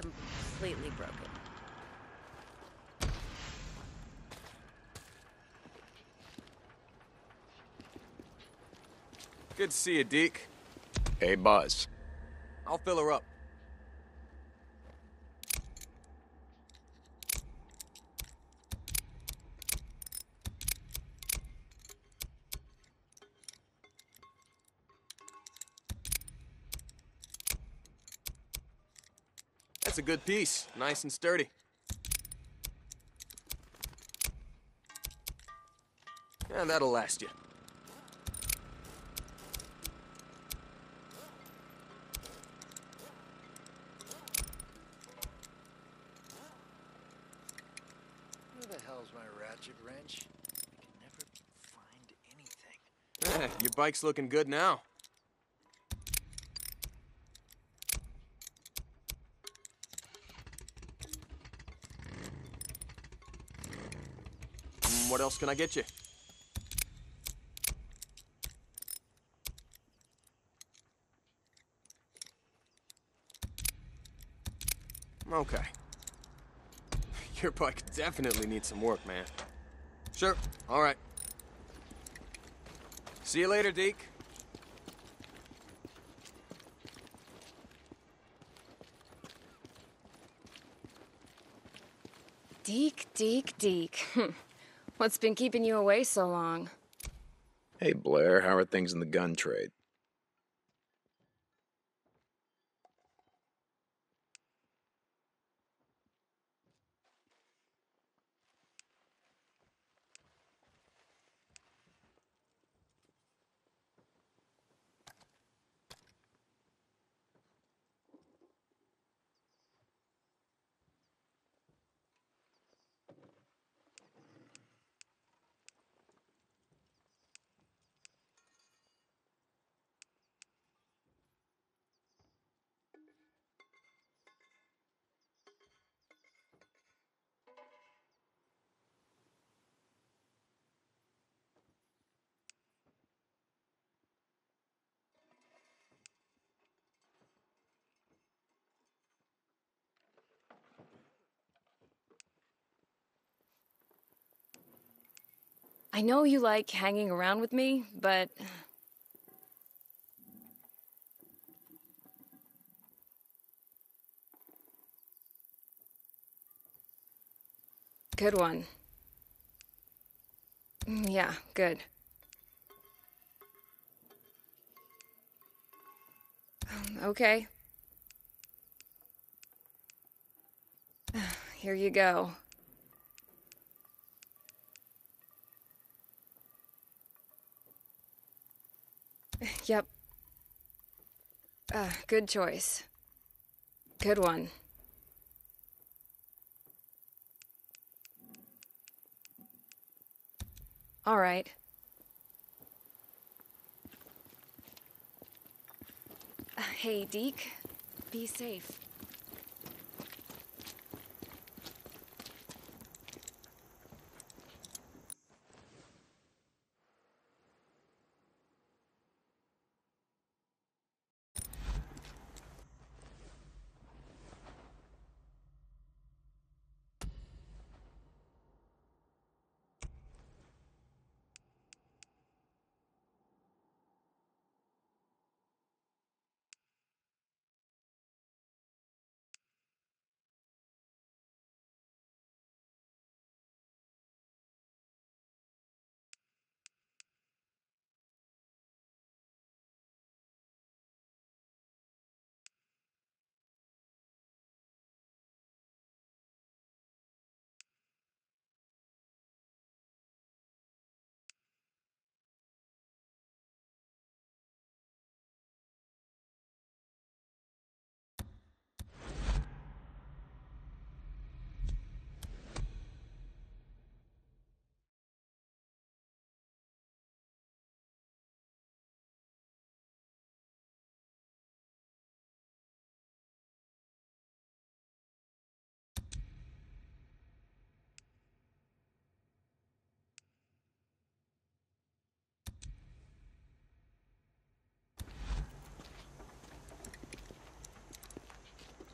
completely broken. Good to see you, Deke. Hey, Buzz. I'll fill her up. Good piece. Nice and sturdy. Yeah, that'll last you. Where the hell's my ratchet wrench? I can never find anything. Eh, your bike's looking good now. What else can I get you? Okay. Your bike definitely needs some work, man. Sure, all right. See you later, Deke. Deke, Deke, Deke. What's been keeping you away so long? Hey, Blair. How are things in the gun trade? I know you like hanging around with me, but. Good one. Mm, Yeah, good. Um, Okay. Here you go. Yep. Uh, good choice. Good one. All right. Hey, Deke. Be safe.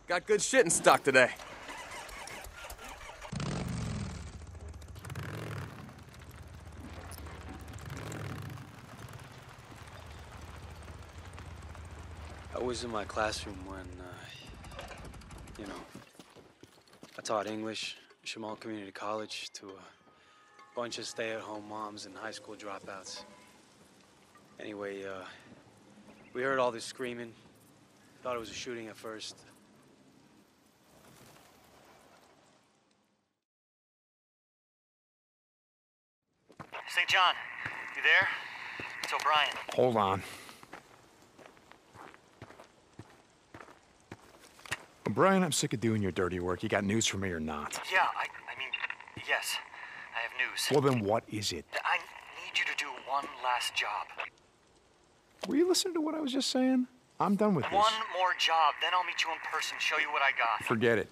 Got good shit in stock today. I was in my classroom when, uh, you know, I taught English Shamal Community College to a bunch of stay-at-home moms and high school dropouts. Anyway, uh, we heard all this screaming. Thought it was a shooting at first. St. John, you there? It's O'Brien. Hold on. Brian, I'm sick of doing your dirty work. You got news for me or not? Yeah, I, I mean, yes, I have news. Well, then what is it? I need you to do one last job. Were you listening to what I was just saying? I'm done with this. One more job, then I'll meet you in person, show you what I got. Forget it.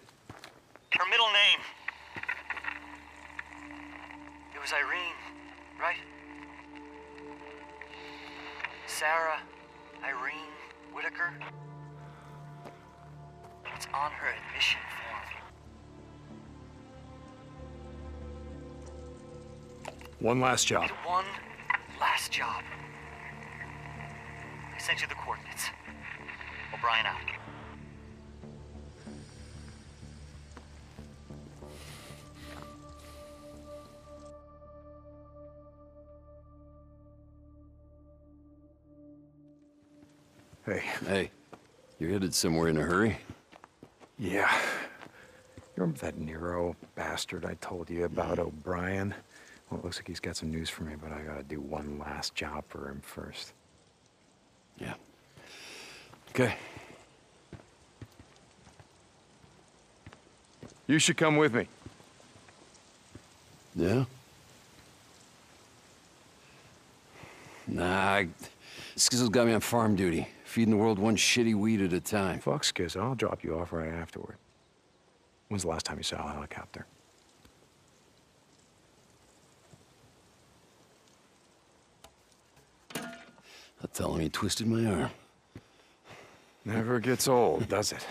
Her middle name. It was Irene, right? Sarah Irene Whitaker. It's on her admission form. One last job. One last job. I sent you the coordinates. O'Brien out. Headed somewhere in a hurry? yeah. You remember that Nero bastard I told you about, mm-hmm. O'Brien? Well, it looks like he's got some news for me, but I gotta do one last job for him first. Yeah. Okay. You should come with me. Yeah? Nah, I... Skizzo's got me on farm duty, feeding the world one shitty weed at a time. Fuck Skiz, I'll drop you off right afterward. When's the last time you saw a helicopter? I'll tell him he twisted my arm. Never gets old, does it?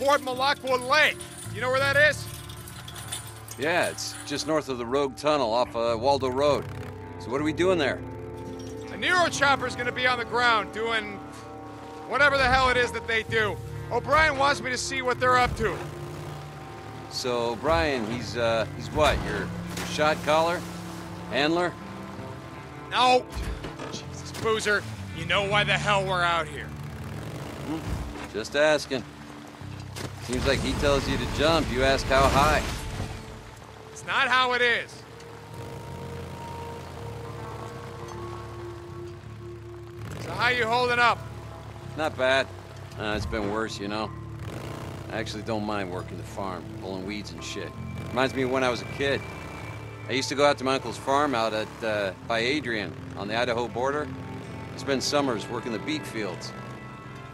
Toward Malakwa Lake. You know where that is? Yeah, it's just north of the Rogue Tunnel off uh, Waldo Road. So what are we doing there? The Nero chopper's gonna be on the ground doing whatever the hell it is that they do. O'Brien wants me to see what they're up to. So, Brian, he's, uh, he's what? Your, your shot caller? Handler? No. Jesus, Boozer, you know why the hell we're out here. Just asking. Seems like he tells you to jump, you ask how high. It's not how it is. So how you holding up? Not bad. Uh, it's been worse, you know. I actually don't mind working the farm, pulling weeds and shit. Reminds me of when I was a kid. I used to go out to my uncle's farm out at uh, by Adrian on the Idaho border. Spend summers working the beet fields.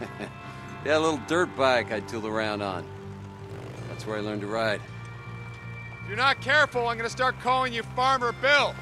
had a little dirt bike I'd tool around on. That's where I learned to ride. If you're not careful, I'm gonna start calling you Farmer Bill.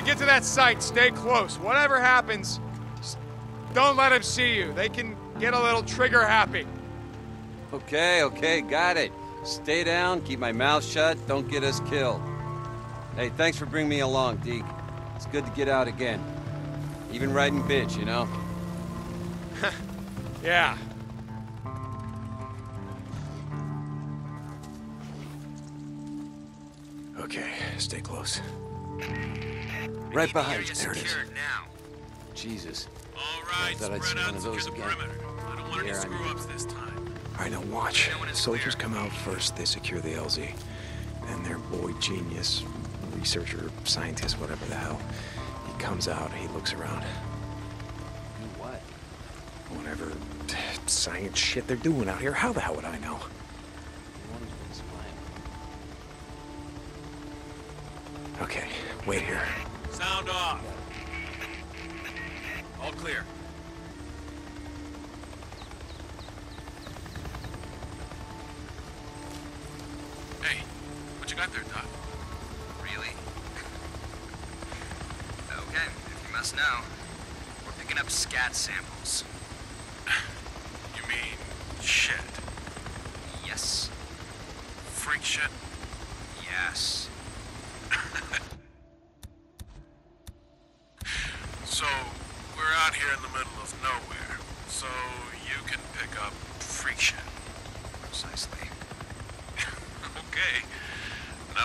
We get to that site, stay close. Whatever happens, don't let them see you. They can get a little trigger happy. Okay, okay, got it. Stay down, keep my mouth shut, don't get us killed. Hey, thanks for bringing me along, Deke. It's good to get out again. Even riding bitch, you know? Yeah. Okay, stay close. Right behind you. There it is. now. Jesus. All right, I thought I'd spread out one and secure the again. perimeter. I don't want Yeah, any mean- screw-ups this time. All right, now watch. No one Soldiers clear. come out first, they secure the LZ. Then their boy genius, researcher, scientist, whatever the hell, he comes out, he looks around. Do what? Whatever science shit they're doing out here, how the hell would I know? The one's been. Okay, wait here. Sound off. All clear.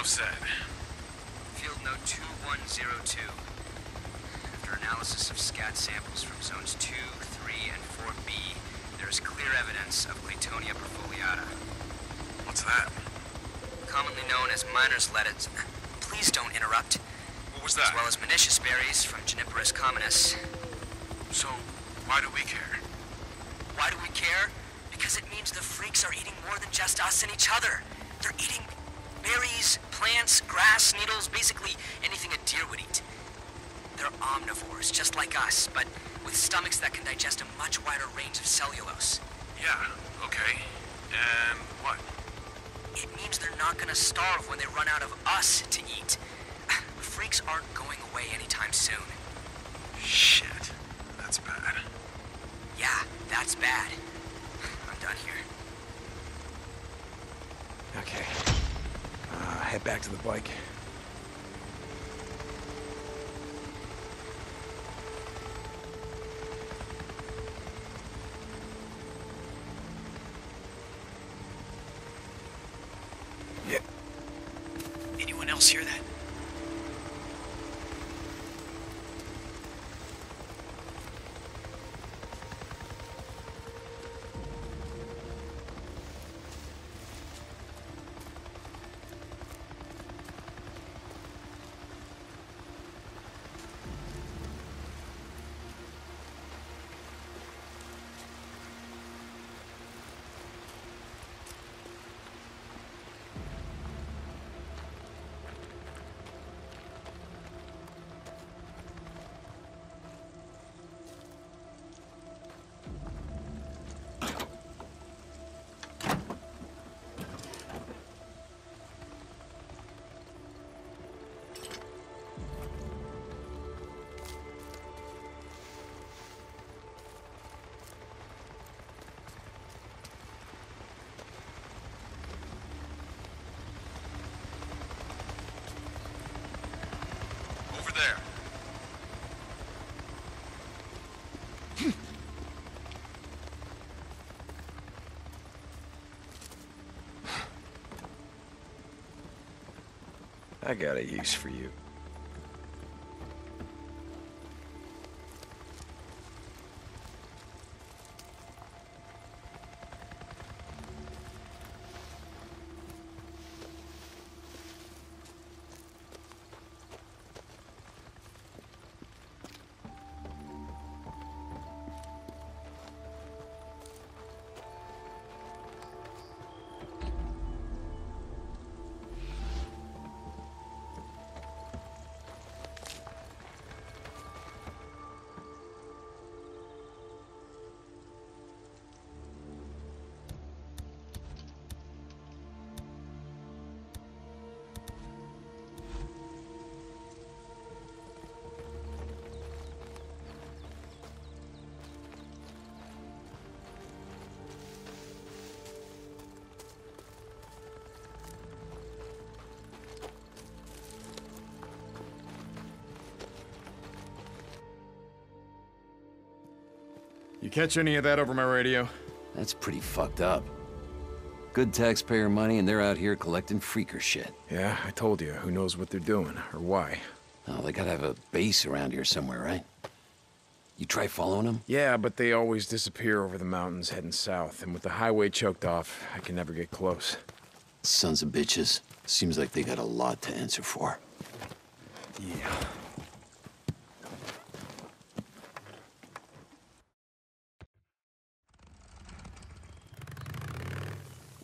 Said. Field note 2102. After analysis of scat samples from zones 2, 3, and 4B, there is clear evidence of Claytonia perfoliata, What's that? commonly known as miner's lettuce. Please don't interrupt. What was that? As well as monoecious berries from Juniperus communis. So, why do we care? Why do we care? Because it means the freaks are eating more than just us and each other. They're eating berries, plants, grass, needles, basically anything a deer would eat. They're omnivores, just like us, but with stomachs that can digest a much wider range of cellulose. Yeah, okay. And what? It means they're not gonna starve when they run out of us to eat. Freaks aren't going away anytime soon. Shit. That's bad. Yeah, that's bad. I'm done here. Okay. Head back to the bike. I got a use for you. You catch any of that over my radio? That's pretty fucked up. Good taxpayer money, and they're out here collecting freaker shit. Yeah, I told you. Who knows what they're doing or why? Oh, they gotta have a base around here somewhere, right? You try following them? Yeah, but they always disappear over the mountains heading south, and with the highway choked off, I can never get close. Sons of bitches. Seems like they got a lot to answer for. Yeah.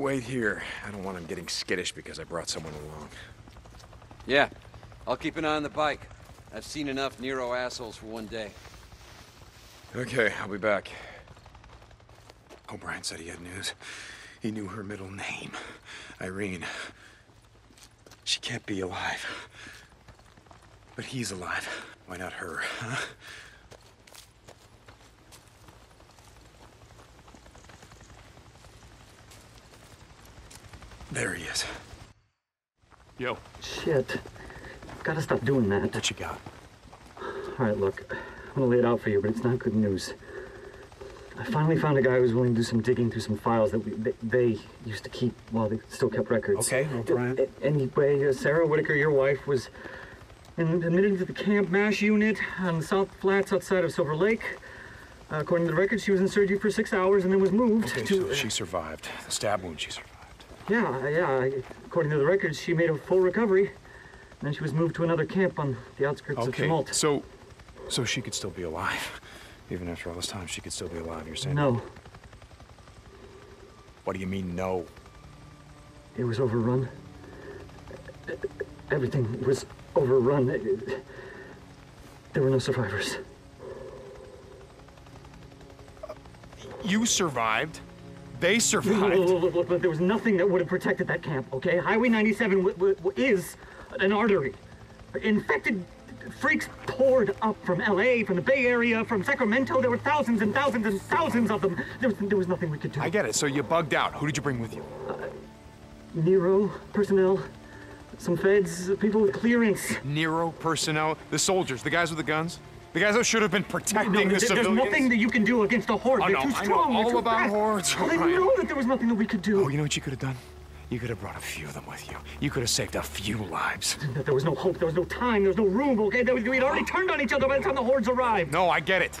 Wait here. I don't want him getting skittish because I brought someone along. Yeah, I'll keep an eye on the bike. I've seen enough Nero assholes for one day. Okay, I'll be back. O'Brien said he had news. He knew her middle name. Irene. She can't be alive. But he's alive. Why not her, huh? There he is. Yo. Shit. Gotta stop doing that. What you got? All right, look. I'm gonna lay it out for you, but it's not good news. I finally found a guy who was willing to do some digging through some files that we, they, they used to keep while they still kept records. Okay, O'Brien. A- Anyway, uh, Sarah Whitaker, your wife, was in- admitted to the Camp MASH unit on the South Flats outside of Silver Lake. Uh, according to the records, she was in surgery for six hours and then was moved Okay, to. so she survived. The stab wound, she survived. Yeah, yeah. According to the records, she made a full recovery. And then she was moved to another camp on the outskirts of Okay, so... So she could still be alive. Even after all this time, she could still be alive, you're saying? No, What do you mean, no? it was overrun. Everything was overrun. There were no survivors. You survived. They survived. look, look, look, look, there was nothing that would have protected that camp, okay? Highway 97 w- w- w- is an artery. Infected freaks poured up from LA, from the Bay Area, from Sacramento. There were thousands and thousands and thousands of them. There was, there was nothing we could do. I get it. So you bugged out. Who did you bring with you? Uh, Nero, personnel, some feds, people with clearance. Nero personnel, the soldiers, the guys with the guns, the guys that should have been protecting No, the there- there's civilians. nothing that you can do against a horde. Oh, They're no, too I know strong. All about fast. hordes, I didn't know that there was nothing that we could do. Oh, you know what you could have done? You could have brought a few of them with you. You could have saved a few lives. There was no hope. There was no time. There was no room. Okay, there was, we'd already turned on each other by the time the hordes arrived. No, I get it.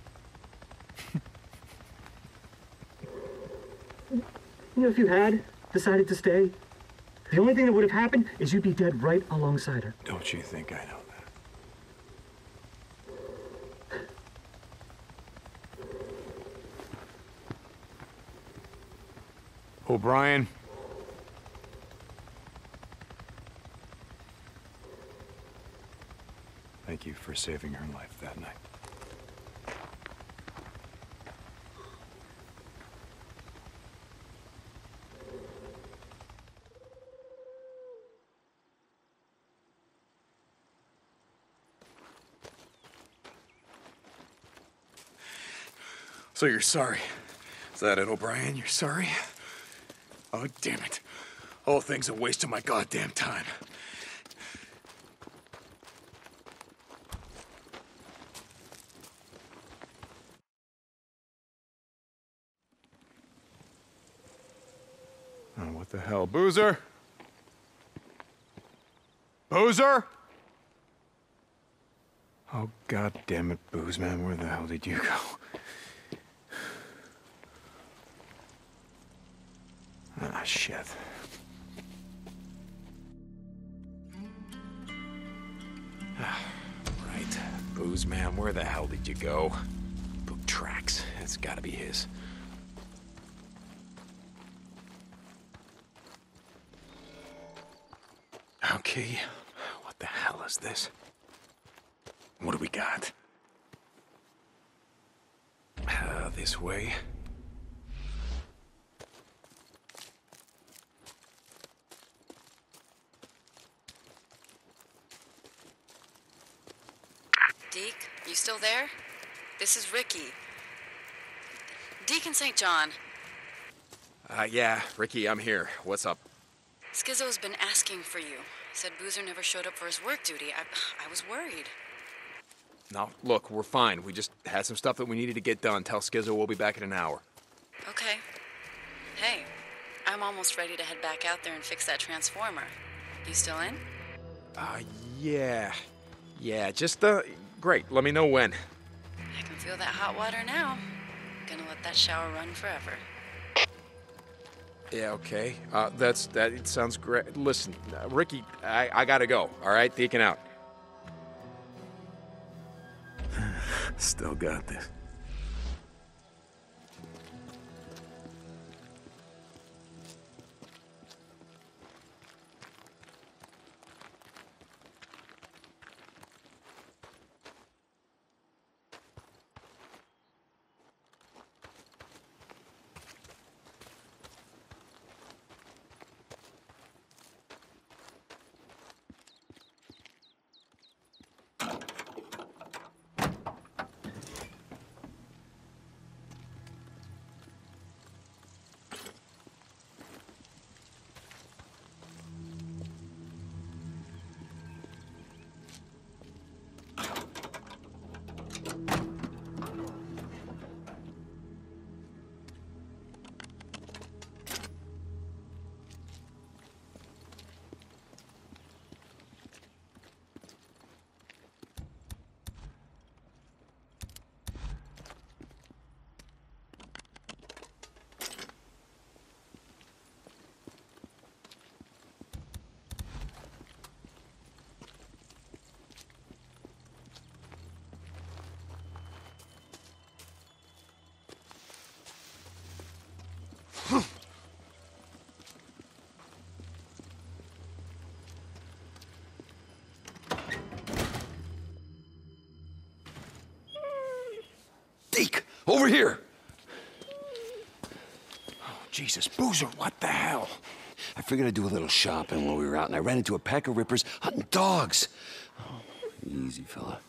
Know, if you had decided to stay, the only thing that would have happened is you'd be dead right alongside her. Don't you think I know that? O'Brien. Thank you for saving her life that night. So you're sorry? Is that it, O'Brien? You're sorry? Oh, damn it. Whole thing's a waste of my goddamn time. Oh, what the hell? Boozer? Boozer? Oh, god damn it, Booze Man, where the hell did you go? Ah, shit. Right. Booze Man, where the hell did you go? Book tracks. It's gotta be his. Okay. What the hell is this? What do we got? Uh, this way. Deke, you still there? This is Ricky. Deacon St. John. Uh, yeah, Ricky, I'm here. What's up? Skizzo's been asking for you. Said Boozer never showed up for his work duty. I, I was worried. No, look, we're fine. We just had some stuff that we needed to get done. Tell Skizzo we'll be back in an hour. Okay. Hey, I'm almost ready to head back out there and fix that transformer. You still in? Uh, yeah. Yeah, just, uh, great. Let me know when. I can feel that hot water now. Gonna let that shower run forever. Yeah, okay. Uh, that's, that it sounds great. Listen, uh, Ricky, I, I gotta go, all right? Deacon out. Still got this. Over here. Oh, Jesus, Boozer, what the hell? I figured I'd do a little shopping while we were out, and I ran into a pack of rippers hunting dogs. Oh, easy, fella.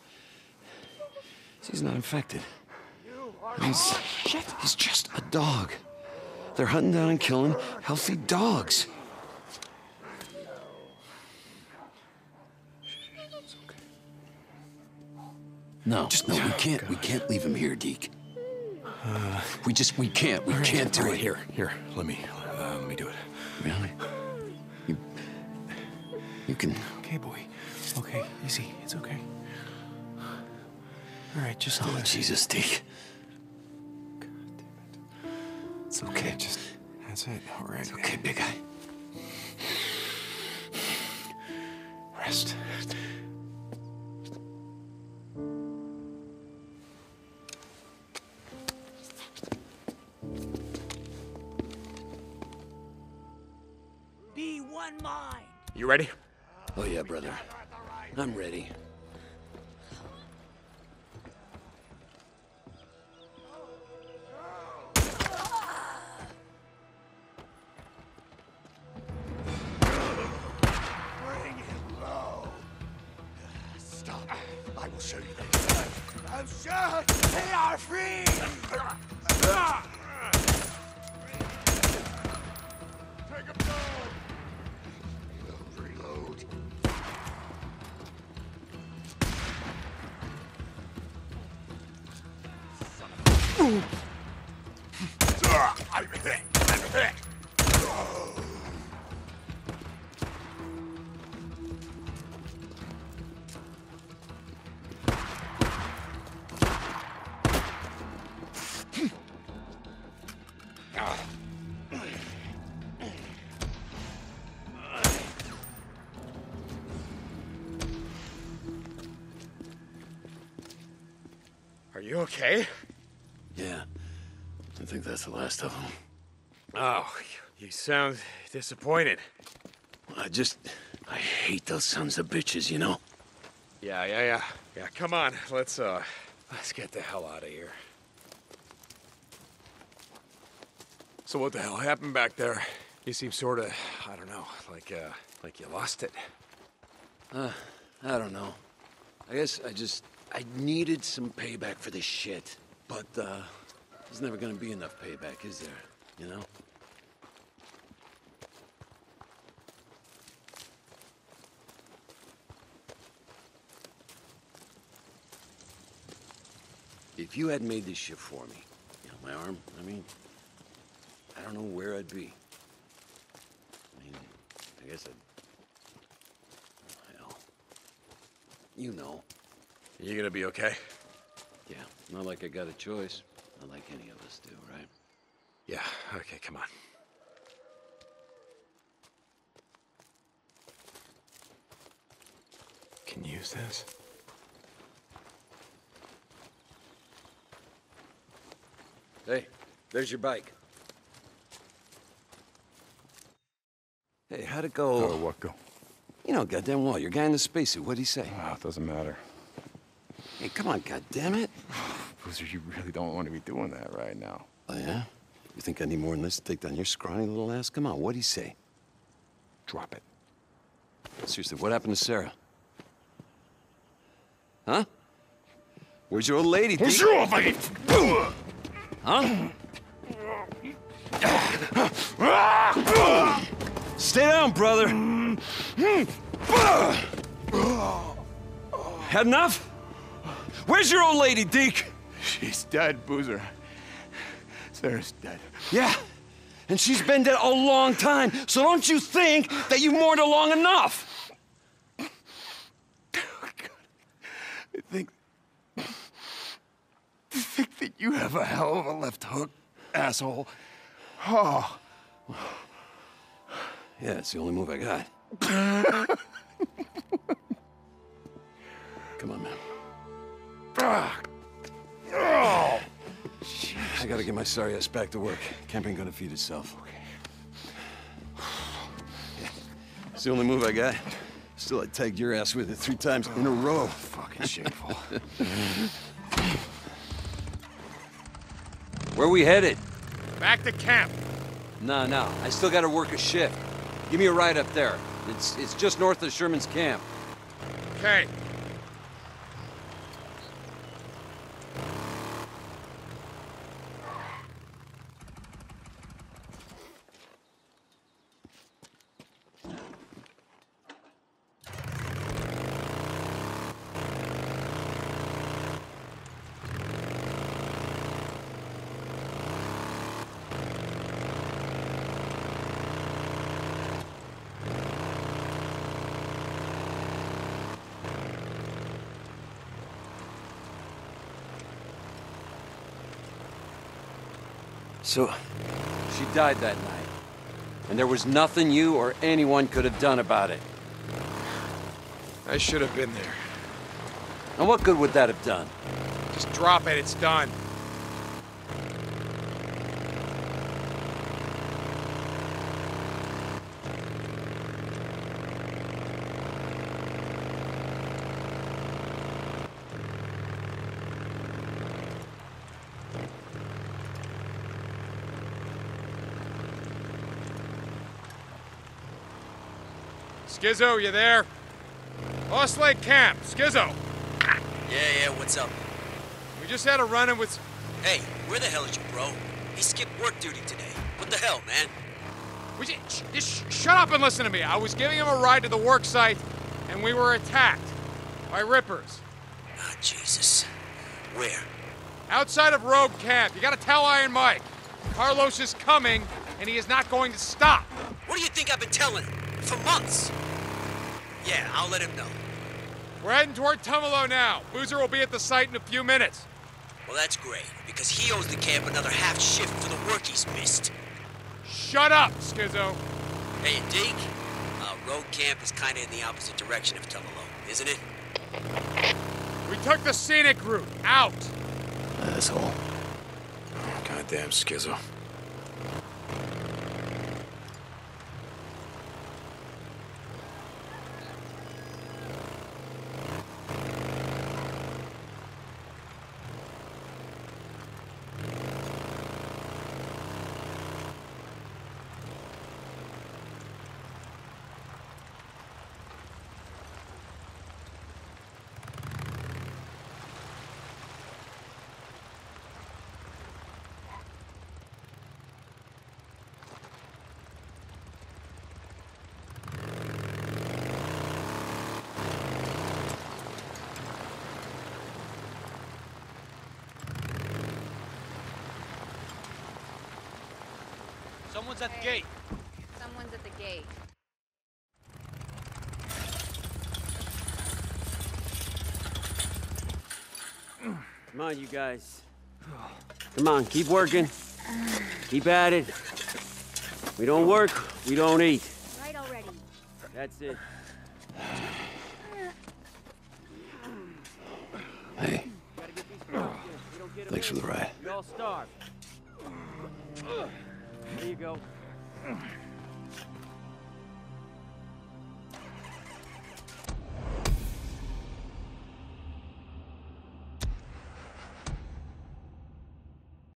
He's not infected. He's, he's just a dog. They're hunting down and killing healthy dogs. No, just no, we oh, can't. We can't leave him here, Deke. Uh, we just, we can't. We right, can't do right, it. Here, here, let me, uh, let me do it. Really? You, you can. Okay, boy. Okay, easy. It's okay. All right, just Oh, it. Jesus, Deke. It's okay. Just that's it. All right. It's okay, big guy. Rest. Ready? Oh, yeah, brother. I'm ready. Reload. Ah, I'm hit. I'm hit. Are you okay? Yeah. I think that's the last of them. Oh, you sound disappointed. I just... I hate those sons of bitches, you know? Yeah, yeah, yeah. Yeah, come on. Let's, uh, let's get the hell out of here. So what the hell happened back there? You seem sort of, I don't know, like, uh, like you lost it. Uh, I don't know. I guess I just... I needed some payback for this shit. But, uh, there's never gonna be enough payback, is there? You know? If you hadn't made this shit for me, you know, my arm, I mean, I don't know where I'd be. I mean, I guess I'd... Hell. You know. You gonna be okay? Yeah, not like I got a choice. Not like any of us do, right? Yeah, okay, come on. Can you use this. Hey, there's your bike. Hey, how'd it go? Oh, what go? You know, goddamn well, your guy in the spacesuit, what'd he say? Oh, it doesn't matter. Hey, come on, goddammit. Boozer, you really don't want to be doing that right now. Oh, yeah? You think I need more than this to take down your scrawny little ass? Come on, what'd he say? Drop it. Seriously, what happened to Sarah? Huh? Where's your old lady? Where's your old lady? Huh? Stay down, brother. Had enough? Where's your old lady, Deke? She's dead, Boozer. Sarah's dead. Yeah, and she's been dead a long time, so don't you think that you mourned her long enough? Oh, God. I think. I think that you have a hell of a left hook, asshole. Oh. Yeah, it's the only move I got. Come on, man. Oh. I gotta get my sorry ass back to work. Camp ain't gonna feed itself. Yeah, it's the only move I got. Still, I tagged your ass with it three times in a row. Oh, fucking shameful. Where we headed? Back to camp. No, no. I still gotta work a shift. Give me a ride up there. It's it's just north of Sherman's camp. Okay. So, she died that night. And there was nothing you or anyone could have done about it. I should have been there. And what good would that have done? Just drop it, it's done. Skizzo, you there? Lost Lake Camp, Skizzo. Yeah, yeah, what's up? We just had a run-in with... Hey, Where the hell is your bro? He skipped work duty today. What the hell, man? Would you, sh- just sh- shut up and listen to me. I was giving him a ride to the work site, and we were attacked by rippers. Ah, Jesus. Where? Outside of Rogue Camp. You gotta tell Iron Mike. Carlos is coming, and he is not going to stop. What do you think I've been telling him? For months. Yeah, I'll let him know. We're heading toward Tumalo now. Boozer will be at the site in a few minutes. Well, that's great, because he owes the camp another half shift for the work he's missed. Shut up, Skizzo. Hey, and Deke, uh, Rogue Camp is kinda in the opposite direction of Tumalo, isn't it? We took the scenic route. Out. Asshole. Goddamn Skizzo. Someone's at the gate. Someone's at the gate. Come on, you guys. Come on, keep working. Keep at it. We don't work, we don't eat. Right already. That's it.